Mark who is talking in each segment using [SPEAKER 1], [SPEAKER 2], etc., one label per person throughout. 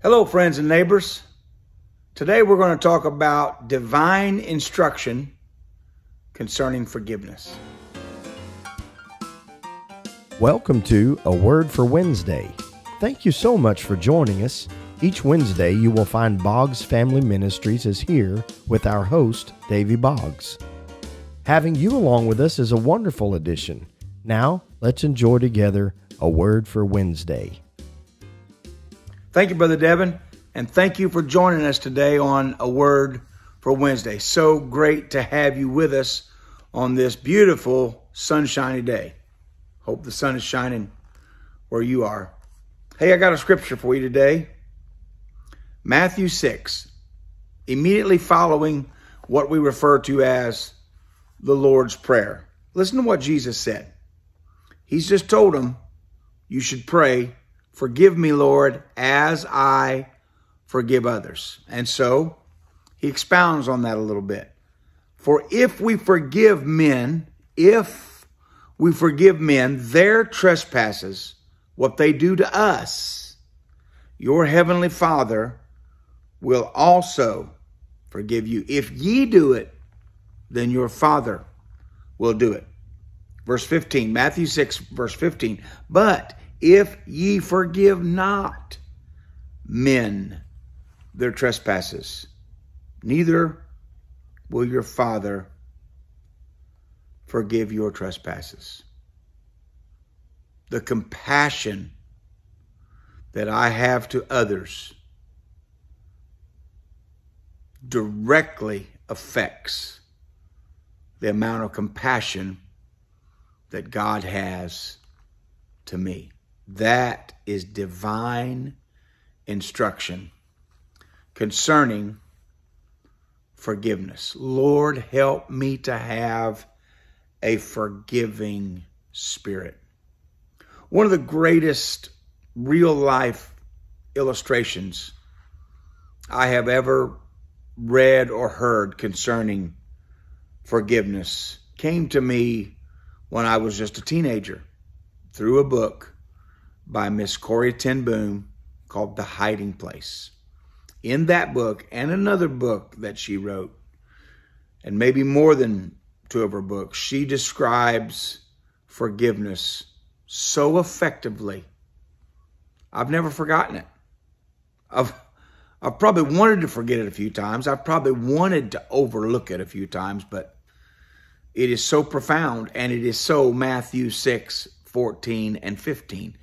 [SPEAKER 1] Hello, friends and neighbors. Today we're going to talk about divine instruction concerning forgiveness.
[SPEAKER 2] Welcome to A Word for Wednesday. Thank you so much for joining us. Each Wednesday, you will find Boggs Family Ministries is here with our host, Davy Boggs. Having you along with us is a wonderful addition. Now, let's enjoy together A Word for Wednesday.
[SPEAKER 1] Thank you, Brother Devin, and thank you for joining us today on A Word for Wednesday. So great to have you with us on this beautiful, sunshiny day. Hope the sun is shining where you are. Hey, I got a scripture for you today. Matthew 6, immediately following what we refer to as the Lord's Prayer. Listen to what Jesus said. He's just told them, You should pray, Forgive me, Lord, as I forgive others. And so he expounds on that a little bit. For if we forgive men, if we forgive men their trespasses, what they do to us, your heavenly Father will also forgive you. If ye do it, then your Father will do it. Verse 15, Matthew 6, verse 15. But if ye forgive not men their trespasses, neither will your Father forgive your trespasses. The compassion that I have to others directly affects the amount of compassion that God has to me. That is divine instruction concerning forgiveness. Lord, help me to have a forgiving spirit. One of the greatest real life illustrations I have ever read or heard concerning forgiveness came to me when I was just a teenager through a book by Miss Corrie ten Boom called The Hiding Place. In that book and another book that she wrote, and maybe more than two of her books, she describes forgiveness so effectively. I've never forgotten it. I've, I've probably wanted to forget it a few times. I've probably wanted to overlook it a few times, but it is so profound and it is so Matthew 6, 14 and 15.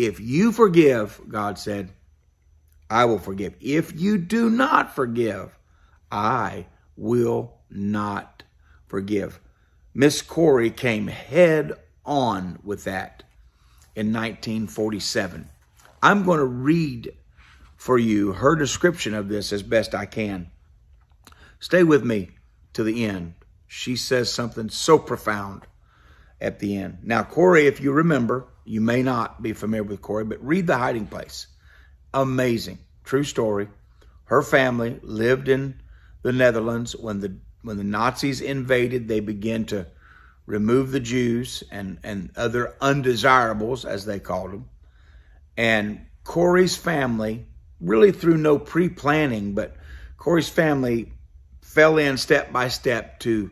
[SPEAKER 1] If you forgive, God said, I will forgive. If you do not forgive, I will not forgive. Miss Corrie came head on with that in 1947. I'm going to read for you her description of this as best I can. Stay with me to the end. She says something so profound at the end. Now, Corrie, if you remember, you may not be familiar with Corrie, but read The Hiding Place. Amazing. True story. Her family lived in the Netherlands when the when the Nazis invaded, they began to remove the Jews and, and other undesirables, as they called them. And Corrie's family, really through no pre planning, but Corrie's family fell in step by step to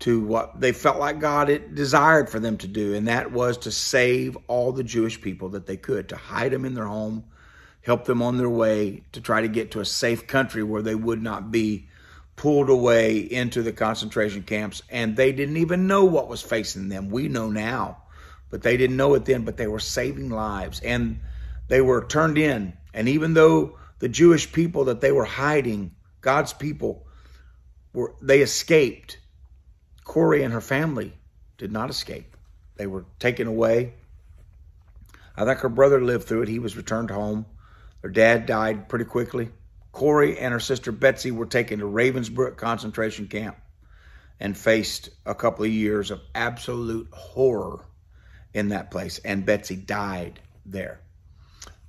[SPEAKER 1] to what they felt like God desired for them to do, and that was to save all the Jewish people that they could, to hide them in their home, help them on their way to try to get to a safe country where they would not be pulled away into the concentration camps, and they didn't even know what was facing them. We know now, but they didn't know it then, but they were saving lives and they were turned in. And even though the Jewish people that they were hiding, God's people, were they escaped. Corrie and her family did not escape. They were taken away. I think her brother lived through it. He was returned home. Her dad died pretty quickly. Corrie and her sister Betsy were taken to Ravensbrück concentration camp and faced a couple of years of absolute horror in that place. And Betsy died there.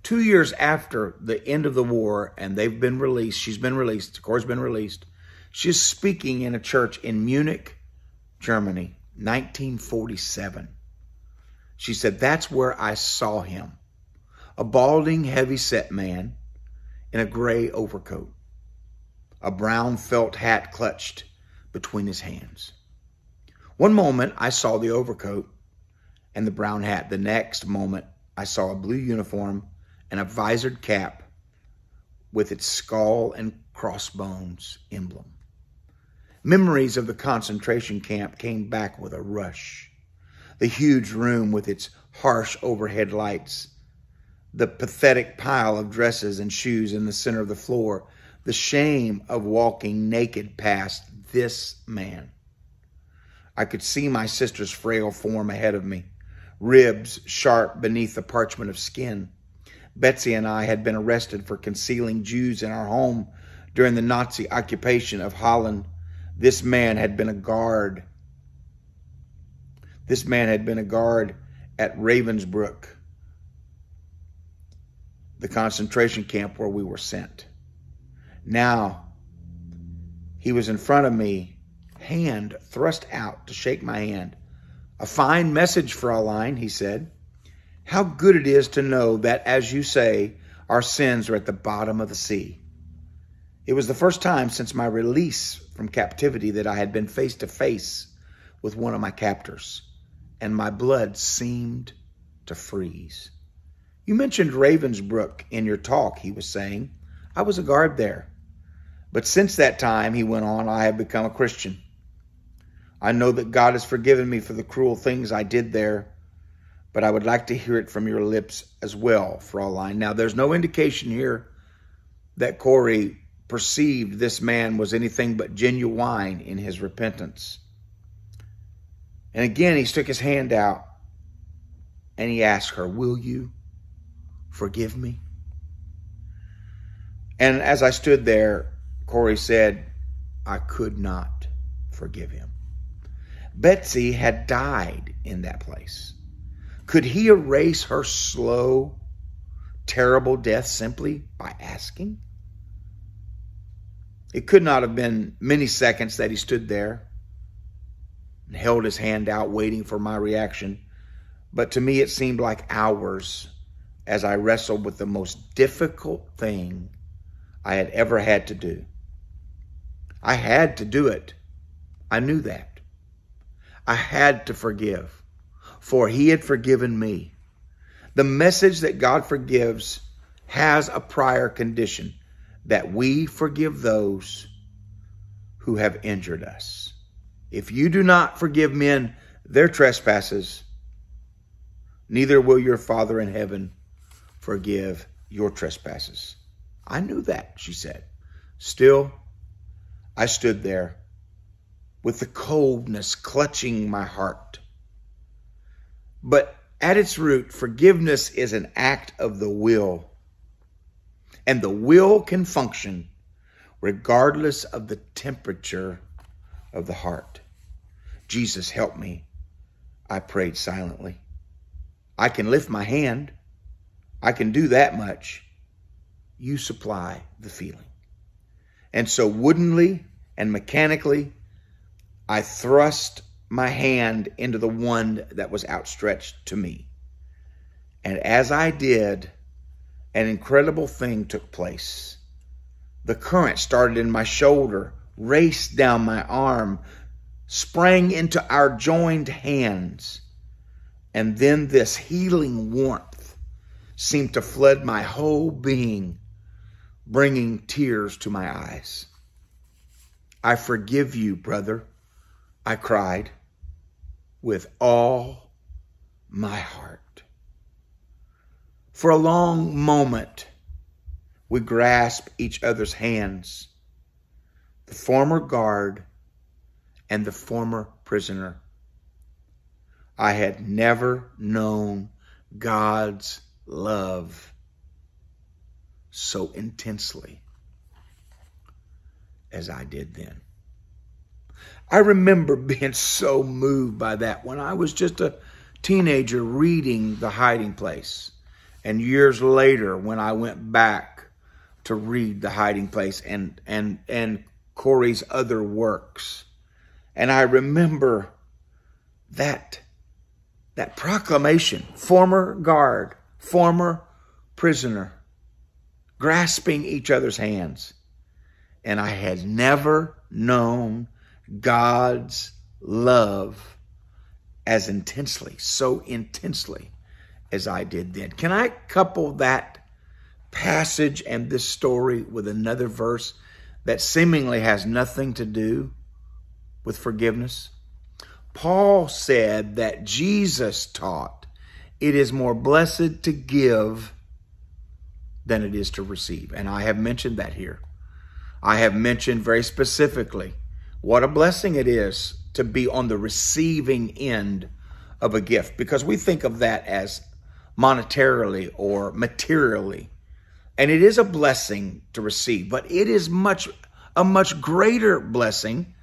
[SPEAKER 1] Two years after the end of the war, and they've been released, she's been released, Corrie's been released. She's speaking in a church in Munich, Germany, 1947. She said, That's where I saw him. A balding, heavy set man in a gray overcoat, a brown felt hat clutched between his hands. One moment I saw the overcoat and the brown hat. The next moment I saw a blue uniform and a visored cap with its skull and crossbones emblem. Memories of the concentration camp came back with a rush. The huge room with its harsh overhead lights, the pathetic pile of dresses and shoes in the center of the floor, the shame of walking naked past this man. I could see my sister's frail form ahead of me, ribs sharp beneath the parchment of skin. Betsy and I had been arrested for concealing Jews in our home during the Nazi occupation of Holland. This man had been a guard. This man had been a guard at Ravensbrück, the concentration camp where we were sent. Now, he was in front of me, hand thrust out to shake my hand. A fine message, Fraulein, he said. How good it is to know that, as you say, our sins are at the bottom of the sea. It was the first time since my release from captivity that I had been face to face with one of my captors and my blood seemed to freeze. You mentioned Ravensbrück in your talk, he was saying. I was a guard there. But since that time, he went on, I have become a Christian. I know that God has forgiven me for the cruel things I did there, but I would like to hear it from your lips as well, Fraulein. Now, there's no indication here that Corrie perceived this man was anything but genuine in his repentance. And again, he stuck his hand out and he asked her, Will you forgive me? And as I stood there, Corrie said, I could not forgive him. Betsy had died in that place. Could he erase her slow, terrible death simply by asking? It could not have been many seconds that he stood there and held his hand out, waiting for my reaction. But to me, it seemed like hours as I wrestled with the most difficult thing I had ever had to do. I had to do it. I knew that. I had to forgive, for he had forgiven me. The message that God forgives has a prior condition that we forgive those who have injured us. If you do not forgive men their trespasses, neither will your Father in heaven forgive your trespasses. I knew that, she said. Still, I stood there with the coldness clutching my heart. But at its root, forgiveness is an act of the will. And the will can function regardless of the temperature of the heart. Jesus, help me. I prayed silently. I can lift my hand. I can do that much. You supply the feeling. And so woodenly and mechanically, I thrust my hand into the one that was outstretched to me. And as I did, an incredible thing took place. The current started in my shoulder raced down my arm, sprang into our joined hands, and then this healing warmth seemed to flood my whole being, bringing tears to my eyes. I forgive you, brother, I cried with all my heart. For a long moment, we grasped each other's hands the former guard, and the former prisoner. I had never known God's love so intensely as I did then. I remember being so moved by that when I was just a teenager reading The Hiding Place. And years later, when I went back to read The Hiding Place and, and, and Corrie's other works. And I remember that, that proclamation, former guard, former prisoner. grasping each other's hands. And I had never known God's love as intensely, so intensely as I did then. Can I couple that passage and this story with another verse that seemingly has nothing to do with forgiveness? Paul said that Jesus taught it is more blessed to give than it is to receive. And I have mentioned that here. I have mentioned very specifically what a blessing it is to be on the receiving end of a gift because we think of that as monetarily or materially. And it is a blessing to receive, but it is much a much greater blessing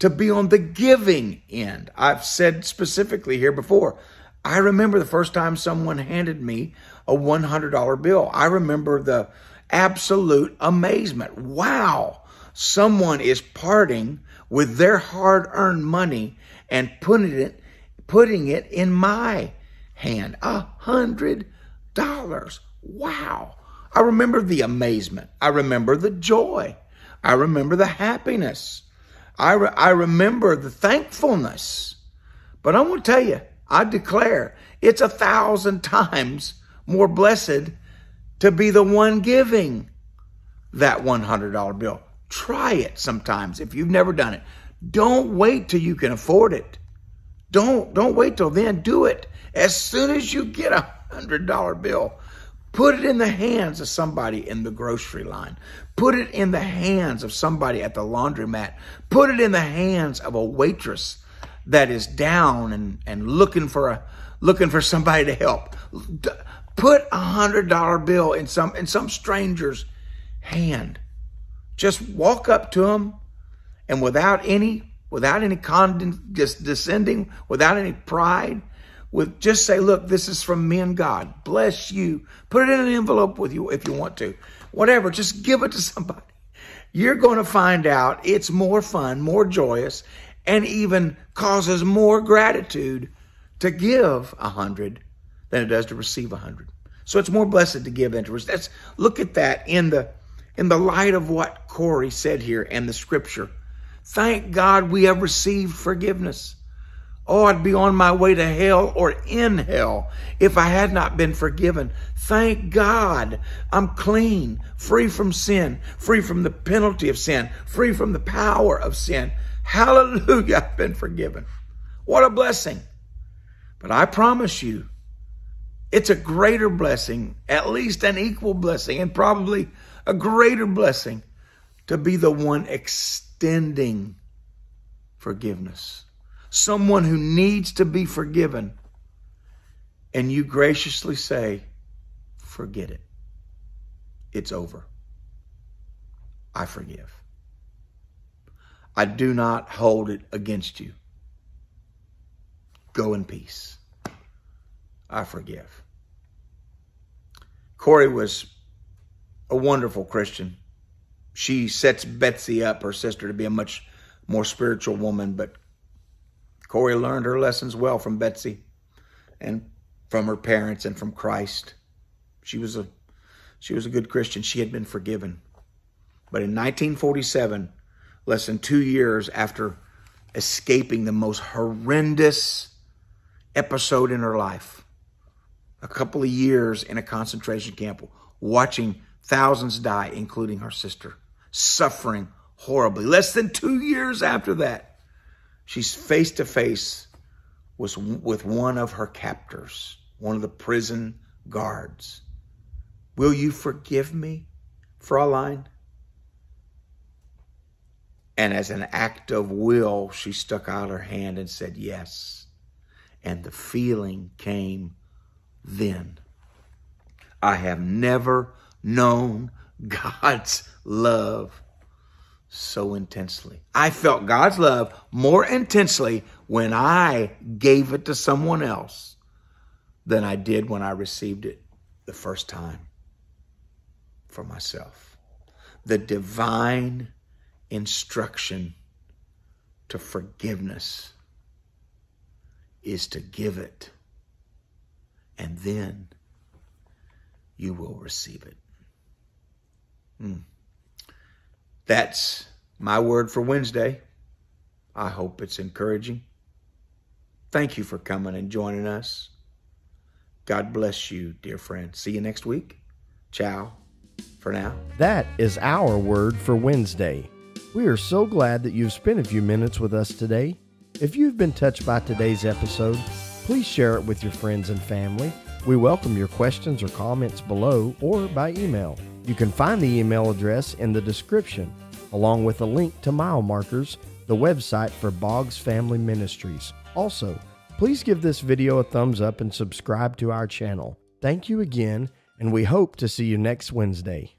[SPEAKER 1] to be on the giving end. I've said specifically here before, I remember the first time someone handed me a $100 bill. I remember the absolute amazement. Wow, someone is parting with their hard earned money and putting it, putting it in my hand. A hundred dollars. Wow. I remember the amazement. I remember the joy. I remember the happiness. I, re- I remember the thankfulness. But I want to tell you, I declare it's a thousand times more blessed to be the one giving that $100 bill. Try it sometimes if you've never done it. Don't wait till you can afford it. Don't don't wait till then. Do it as soon as you get a hundred dollar bill. Put it in the hands of somebody in the grocery line. Put it in the hands of somebody at the laundromat. Put it in the hands of a waitress that is down and, and looking for a looking for somebody to help. Put a hundred dollar bill in some in some stranger's hand. Just walk up to them and without any without any condescending, without any pride, with just say, look, this is from me and God. Bless you. Put it in an envelope with you if you want to. Whatever, just give it to somebody. You're going to find out it's more fun, more joyous, and even causes more gratitude to give a hundred than it does to receive a hundred. So it's more blessed to give than to receive. Let's look at that in the in the light of what Corrie said here and the scripture. Thank God we have received forgiveness. Oh, I'd be on my way to hell or in hell if I had not been forgiven. Thank God I'm clean, free from sin, free from the penalty of sin, free from the power of sin. Hallelujah, I've been forgiven. What a blessing. But I promise you, it's a greater blessing, at least an equal blessing, and probably a greater blessing to be the one extending forgiveness. Someone who needs to be forgiven. And you graciously say, forget it. It's over. I forgive. I do not hold it against you. Go in peace. I forgive. Corrie was a wonderful Christian. She sets Betsy up, her sister, to be a much more spiritual woman, but Corrie learned her lessons well from Betsy and from her parents and from Christ. She was a she was a good Christian. She had been forgiven. But in 1947, less than two years after escaping the most horrendous episode in her life, a couple of years in a concentration camp, watching thousands die, including her sister, suffering horribly. Less than two years after that, she's face to face with one of her captors, one of the prison guards. Will you forgive me, Fraulein? And as an act of will, she stuck out her hand and said yes. And the feeling came then. I have never known God's love so intensely. I felt God's love more intensely when I gave it to someone else than I did when I received it the first time for myself. The divine instruction to forgiveness is to give it, and then you will receive it. Hmm. That's my word for Wednesday. I hope it's encouraging. Thank you for coming and joining us. God bless you, dear friend. See you next week. Ciao for now.
[SPEAKER 2] That is our word for Wednesday. We are so glad that you've spent a few minutes with us today. If you've been touched by today's episode, please share it with your friends and family. We welcome your questions or comments below or by email. You can find the email address in the description, along with a link to Mile Markers, the website for Boggs Family Ministries. Also, please give this video a thumbs up and subscribe to our channel. Thank you again, and we hope to see you next Wednesday.